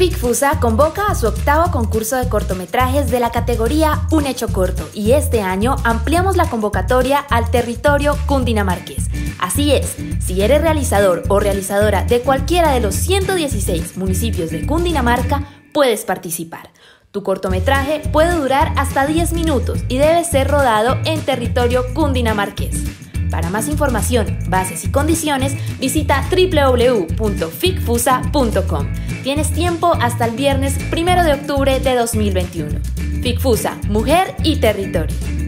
FICFUSA convoca a su octavo concurso de cortometrajes de la categoría Un hecho corto y este año ampliamos la convocatoria al territorio cundinamarqués. Así es, si eres realizador o realizadora de cualquiera de los 116 municipios de Cundinamarca, puedes participar. Tu cortometraje puede durar hasta 10 minutos y debe ser rodado en territorio cundinamarqués. Para más información, bases y condiciones, visita www.ficfusa.com. Tienes tiempo hasta el viernes 1 de octubre de 2021. Ficfusa, Mujer y Territorio.